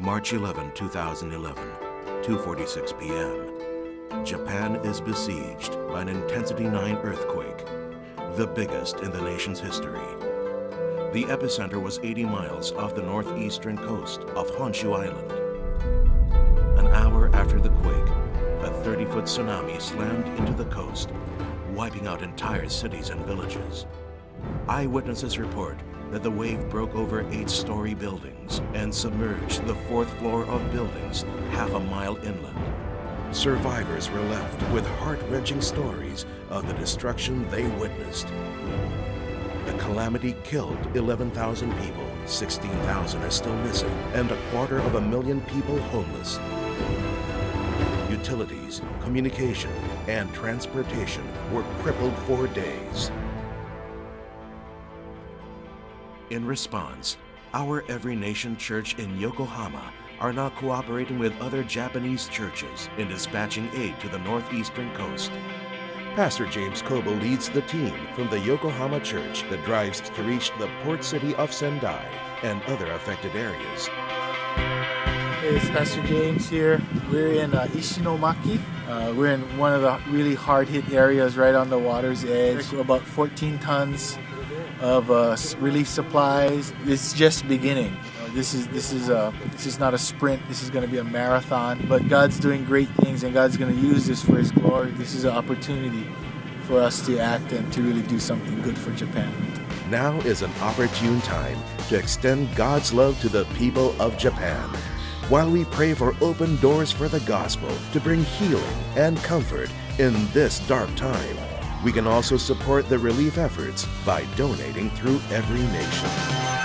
March 11, 2011, 2:46 p.m. Japan is besieged by an intensity 9 earthquake, the biggest in the nation's history. The epicenter was 80 miles off the northeastern coast of Honshu Island. An hour after the quake, a 30-foot tsunami slammed into the coast, wiping out entire cities and villages. Eyewitnesses report that the wave broke over eight-story buildings and submerged the fourth floor of buildings half a mile inland. Survivors were left with heart-wrenching stories of the destruction they witnessed. The calamity killed 11,000 people, 16,000 are still missing, and a quarter of a million people homeless. Utilities, communication, and transportation were crippled for days. In response, our Every Nation Church in Yokohama are now cooperating with other Japanese churches in dispatching aid to the northeastern coast. Pastor James Kobo leads the team from the Yokohama church that drives to reach the port city of Sendai and other affected areas. Hey, it's Pastor James here. We're in uh, Ishinomaki. Uh, we're in one of the really hard hit areas right on the water's edge. About 14 tons of uh, relief supplies. It's just beginning. Uh, this is this is a this is not a sprint. This is going to be a marathon. But God's doing great things, and God's going to use this for His glory. This is an opportunity for us to act and to really do something good for Japan. Now is an opportune time to extend God's love to the people of Japan. While we pray for open doors for the gospel to bring healing and comfort in this dark time, we can also support the relief efforts by donating through every nation.